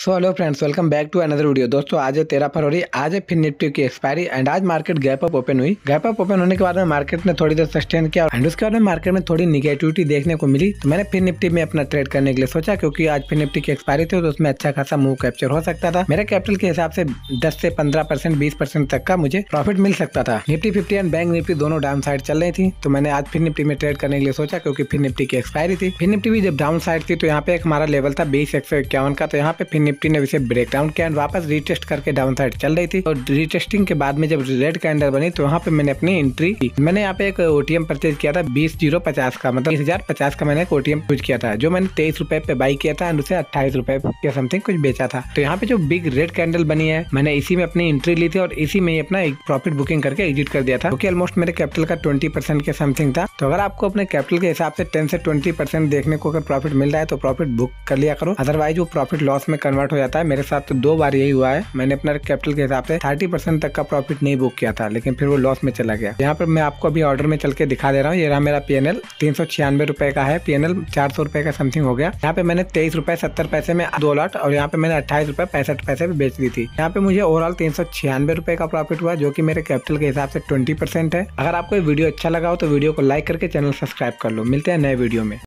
So hello friends welcome back to another video दोस्तों, आज है तेरह फरवरी, आज है फिर निफ्टी की एक्सपायरी एंड आज मार्केट गैप अप ओपन हुई। गैप अप ओपन होने के बाद में मार्केट ने थोड़ी देर सस्टेन किया एंड उसके बाद में मार्केट में थोड़ी निगेटिविटी देखने को मिली। तो मैंने फिर निफ्टी में अपना ट्रेड करने के लिए सोचा क्योंकि आज फिर निफ्टी की एक्सपायरी थी तो उसमें अच्छा खासा मूव कैप्चर हो सकता था। मेरे कैपिटल के हिसाब से दस से पंद्रह परसेंट बीस परसेंट तक का मुझे प्रॉफिट मिल सकता था। Nifty fifty and bank Nifty दोनों डाउन साइड चल रही थी तो मैंने आज फिर निफ्टी में ट्रेड करने के लिए सोचा क्योंकि फिर निफ्टी की एक्सपायरी थी। फिर निफ्टी भी जब डाउन साइड थी तो यहाँ पे हमारा लेवल था, बीस एक का तो यहाँ पे फिर निफ्टी ने इसे ब्रेक डाउन किया वापस रीटेस्ट करके डाउन साइड चल रही थी। और रिटेस्टिंग के बाद में जब रेड कैंडल बनी तो वहाँ पे मैंने अपनी एंट्री की। मैंने यहाँ पे एक ओटीएम परचेज किया था, बीस ज़ीरो पचास का मतलब बीस हज़ार पचास का मैंने एक ओटीएम यूज़ किया था, जो मैंने तेईस रुपए पे बाई किया था एंड उसे अट्ठाईस रुपए के समथिंग कुछ बेचा था। तो यहाँ पे जो बिग रेड कैंडल बनी है, मैंने इसी में अपनी एंट्री ली थी और इसी में अपना एक प्रॉफिट बुकिंग करके एग्जिट कर दिया था क्योंकि ऑलमोस्ट मेरे कैपिटल का ट्वेंटी परसेंट के समथिंग था। तो अगर आपको अपने कैपिटल के हिसाब से टेन से ट्वेंटी परसेंट देखने को अगर प्रॉफिट मिल रहा है तो प्रॉफिट बुक कर लिया करो। अदरवाइज़ वो प्रॉफिट लॉस में कन्वर्ट हो जाता है, मेरे साथ तो दो बार यही हुआ है। मैंने अपना कैपिटल के हिसाब से थर्टी परसेंट तक का प्रॉफिट नहीं बुक किया था, लेकिन फिर वो लॉस में चला गया। यहाँ पर मैं आपको अभी ऑर्डर में चल के दिखा दे रहा हूँ। ये रहा मेरा पीएनएल तीन सौ छियानवे रुपए का है। पीएनएल चार सौ रुपए का समथिंग हो गया। यहाँ पे मैंने तेईस रुपए, सत्तर पैसे में दो लॉट और यहाँ पे मैंने अट्ठाईस रुपए, पैंसठ पैसे में बेच दी थी। यहाँ पे मुझे ओवरऑल तीन सौ छियानवे रुपए का प्रॉफिट हुआ, जो की मेरे कैपिटल के हिसाब से ट्वेंटी परसेंट है। अगर आपको वीडियो अच्छा लगा हो तो वीडियो को लाइक करके चैनल सब्सक्राइब कर लो। मिलते हैं नए वीडियो में।